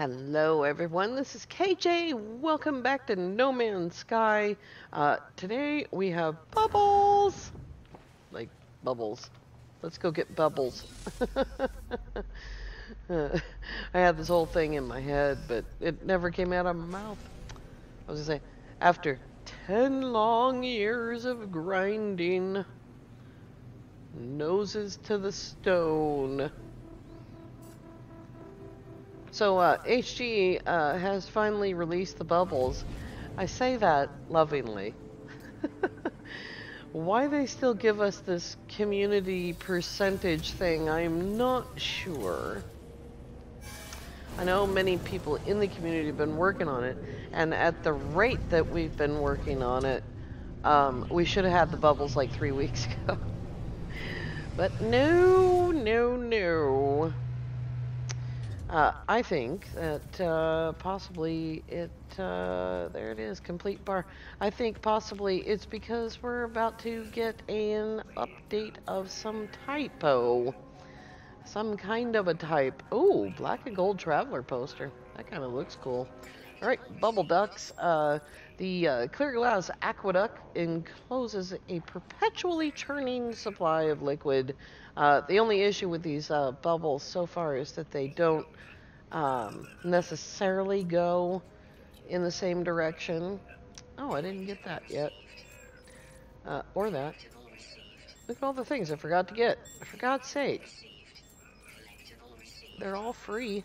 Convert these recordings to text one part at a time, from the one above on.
Hello, everyone. This is KJ. Welcome back to No Man's Sky. Uh, today we have bubbles. Like bubbles. Let's go get bubbles. uh, I had this whole thing in my head, but it never came out of my mouth. I was gonna say, after 10 long years of grinding, noses to the stone. So uh, HG uh, has finally released the bubbles. I say that lovingly. Why they still give us this community percentage thing, I'm not sure. I know many people in the community have been working on it, and at the rate that we've been working on it, um, we should have had the bubbles like three weeks ago. but no, no, no. Uh, I think that uh, possibly it, uh, there it is, complete bar. I think possibly it's because we're about to get an update of some typo. Some kind of a type. Oh, black and gold traveler poster. That kind of looks cool. All right, bubble ducts. Uh, the uh, clear glass aqueduct encloses a perpetually churning supply of liquid. Uh, the only issue with these uh, bubbles so far is that they don't um, necessarily go in the same direction. Oh, I didn't get that yet. Uh, or that. Look at all the things I forgot to get. For God's sake. They're all free.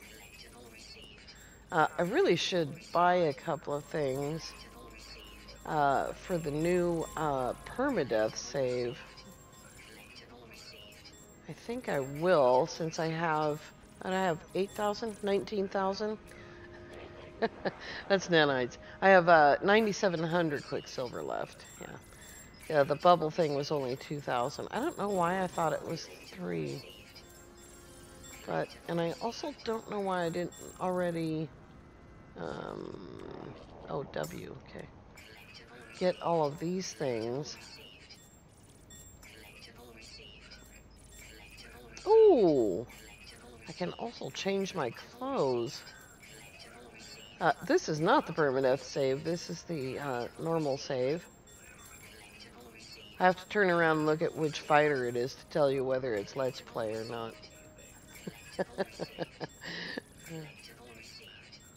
Uh, I really should buy a couple of things uh, for the new uh, permadeath save. I think I will since I have, I have 8,000, 19,000. That's nanites. I have uh, 9,700 Quicksilver left. Yeah. Yeah, the bubble thing was only 2,000. I don't know why I thought it was 3. But, and I also don't know why I didn't already, um, oh, W, okay. Get all of these things. Ooh! I can also change my clothes. Uh, this is not the permanent save. This is the uh, normal save. I have to turn around and look at which fighter it is to tell you whether it's Let's Play or not.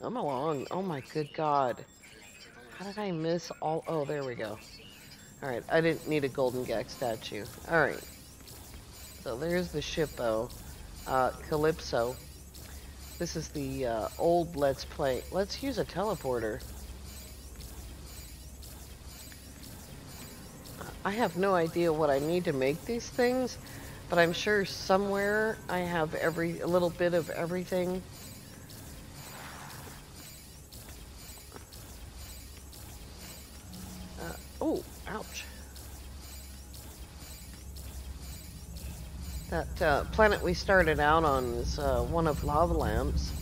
I'm along. Oh my good god. How did I miss all... Oh, there we go. Alright, I didn't need a Golden Gek statue. Alright. So there's the shippo. Uh, Calypso. This is the uh, old Let's Play. Let's use a teleporter. I have no idea what I need to make these things, but I'm sure somewhere I have every a little bit of everything. Uh, oh, ouch. That uh, planet we started out on is uh, one of lava lamps.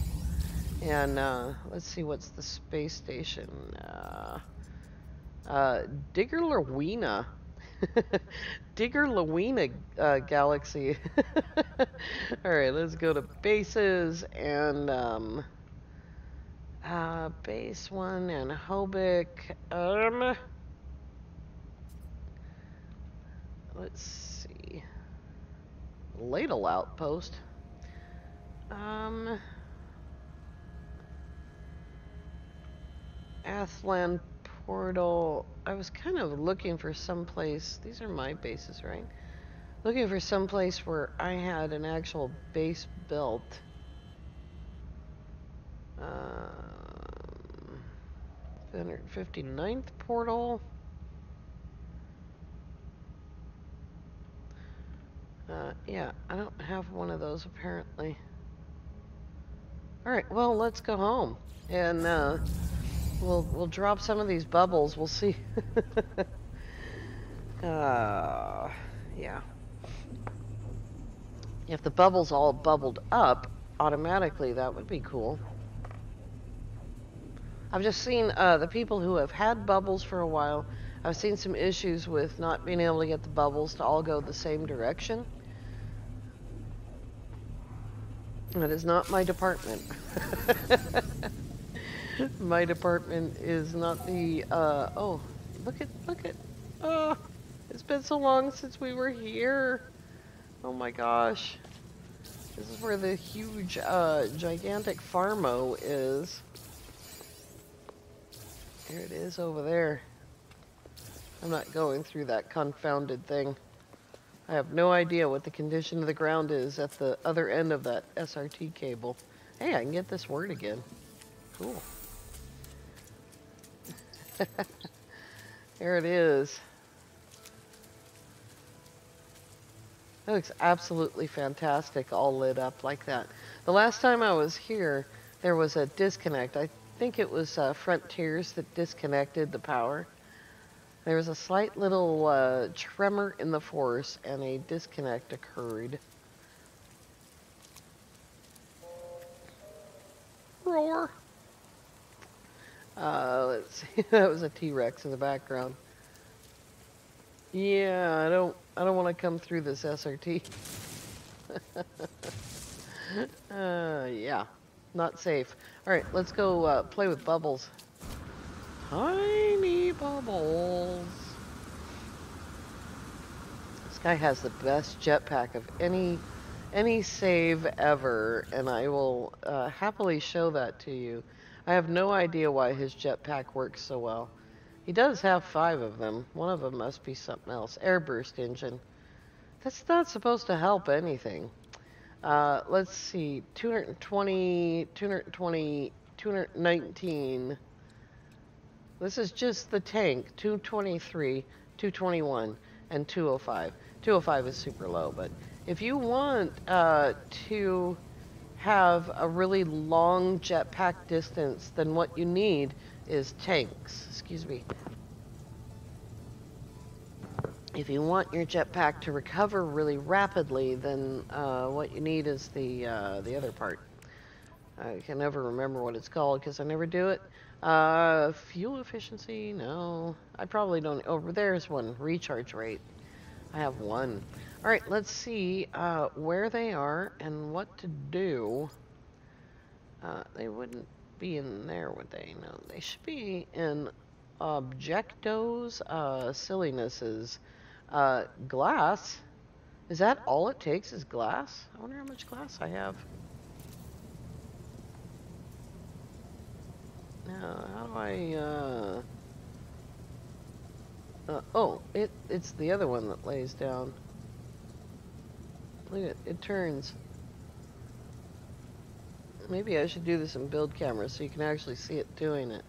And uh, let's see, what's the space station? Uh, uh, Digger Lawina. Digger Lawina uh, Galaxy. Alright, let's go to bases and um, base one Anhoebec. Um, let's see. Ladle Outpost. Um, Athlan portal. I was kind of looking for some place. These are my bases, right? Looking for some place where I had an actual base built. Um, 159th portal. Uh, yeah, I don't have one of those apparently. Alright, well, let's go home. And, uh, We'll we'll drop some of these bubbles. We'll see. uh, yeah. If the bubbles all bubbled up automatically, that would be cool. I've just seen uh, the people who have had bubbles for a while. I've seen some issues with not being able to get the bubbles to all go the same direction. That is not my department. My department is not the, uh, oh, look at, look at, oh, it's been so long since we were here. Oh my gosh. This is where the huge, uh, gigantic Farmo is. Here it is over there. I'm not going through that confounded thing. I have no idea what the condition of the ground is at the other end of that SRT cable. Hey, I can get this word again. Cool. there it is. That looks absolutely fantastic all lit up like that. The last time I was here, there was a disconnect. I think it was uh, Frontiers that disconnected the power. There was a slight little uh, tremor in the force and a disconnect occurred. Roar. Uh, let's see. that was a T-Rex in the background. Yeah, I don't. I don't want to come through this SRT. uh, yeah, not safe. All right, let's go uh, play with bubbles. Tiny bubbles. This guy has the best jetpack of any any save ever, and I will uh, happily show that to you. I have no idea why his jetpack works so well. He does have five of them. One of them must be something else. Airburst engine. That's not supposed to help anything. Uh, let's see. 220, 220, 219. This is just the tank, 223, 221, and 205. 205 is super low, but if you want uh, to have a really long jetpack distance, then what you need is tanks. Excuse me. If you want your jetpack to recover really rapidly, then uh, what you need is the uh, the other part. I can never remember what it's called because I never do it. Uh, fuel efficiency? No. I probably don't. Over oh, there's one. Recharge rate. I have one. Alright, let's see uh, where they are and what to do. Uh, they wouldn't be in there, would they? No, they should be in objectos, uh, sillinesses. Uh, glass. Is that all it takes is glass? I wonder how much glass I have. Now, how do I, uh... uh... oh, it it's the other one that lays down. Look at it turns. Maybe I should do this in build camera so you can actually see it doing it.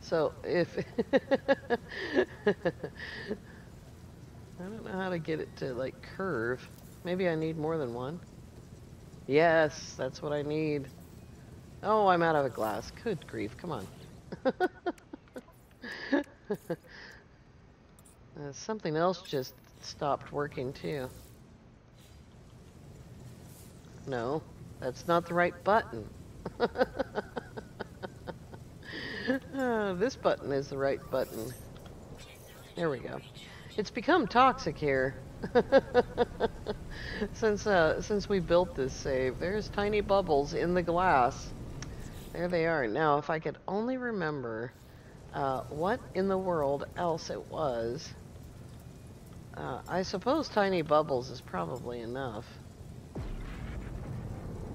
So if I don't know how to get it to like curve. Maybe I need more than one. Yes, that's what I need. Oh, I'm out of a glass. Good grief, come on. uh, something else just stopped working too. No, that's not the right button. uh, this button is the right button. There we go. It's become toxic here. since uh, since we built this save, there's tiny bubbles in the glass. There they are. Now, if I could only remember uh, what in the world else it was. Uh, I suppose tiny bubbles is probably enough.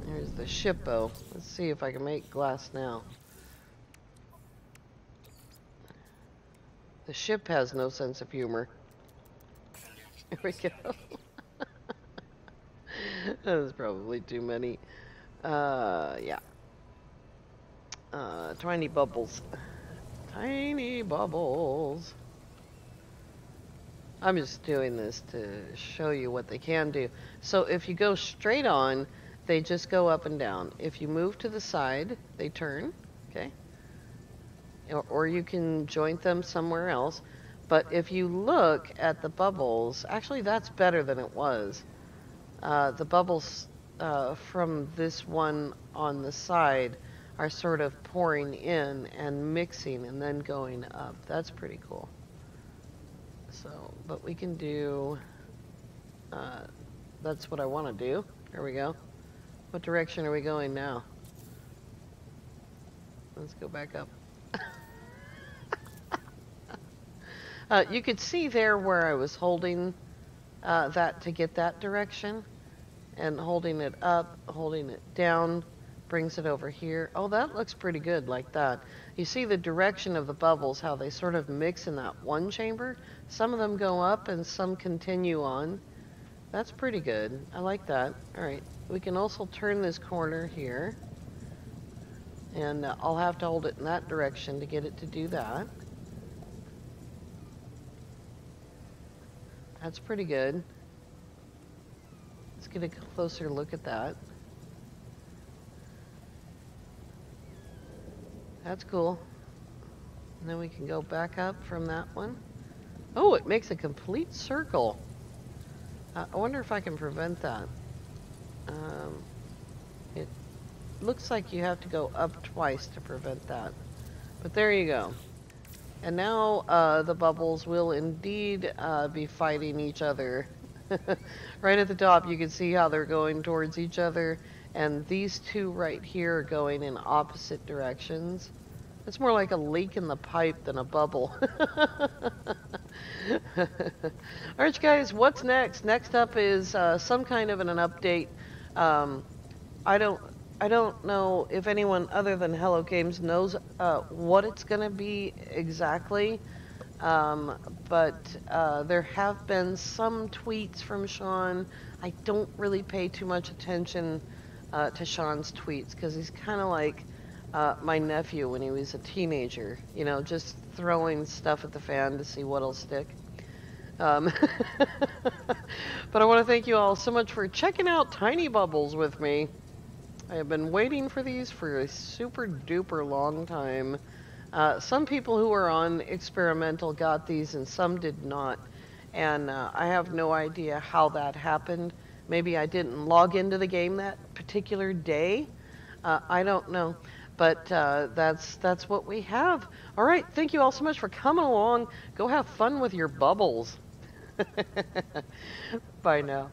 There's the shippo. Let's see if I can make glass now. The ship has no sense of humor. Here we go. that was probably too many. Uh, yeah. Uh, tiny bubbles. Tiny bubbles. I'm just doing this to show you what they can do. So if you go straight on, they just go up and down. If you move to the side, they turn, okay? Or, or you can joint them somewhere else. But if you look at the bubbles, actually that's better than it was. Uh, the bubbles uh, from this one on the side are sort of pouring in and mixing and then going up. That's pretty cool. So, but we can do, uh, that's what I want to do. There we go. What direction are we going now? Let's go back up. uh, you could see there where I was holding uh, that to get that direction and holding it up, holding it down, brings it over here. Oh, that looks pretty good like that. You see the direction of the bubbles, how they sort of mix in that one chamber. Some of them go up and some continue on. That's pretty good. I like that. All right. We can also turn this corner here. And uh, I'll have to hold it in that direction to get it to do that. That's pretty good. Let's get a closer look at that. That's cool. And then we can go back up from that one. Oh, it makes a complete circle. Uh, I wonder if I can prevent that. Um, it looks like you have to go up twice to prevent that. But there you go. And now uh, the bubbles will indeed uh, be fighting each other. right at the top you can see how they're going towards each other. And these two right here are going in opposite directions. It's more like a leak in the pipe than a bubble. Alright guys, what's next? Next up is uh, some kind of an, an update. Um, I don't I don't know if anyone other than Hello Games knows uh, what it's going to be exactly. Um, but uh, there have been some tweets from Sean. I don't really pay too much attention uh, to Sean's tweets because he's kind of like uh, my nephew when he was a teenager, you know, just throwing stuff at the fan to see what'll stick. Um, but I want to thank you all so much for checking out Tiny Bubbles with me. I have been waiting for these for a super duper long time. Uh, some people who were on experimental got these and some did not. And uh, I have no idea how that happened. Maybe I didn't log into the game that particular day. Uh, I don't know. But uh, that's that's what we have. All right, thank you all so much for coming along. Go have fun with your bubbles. Bye now.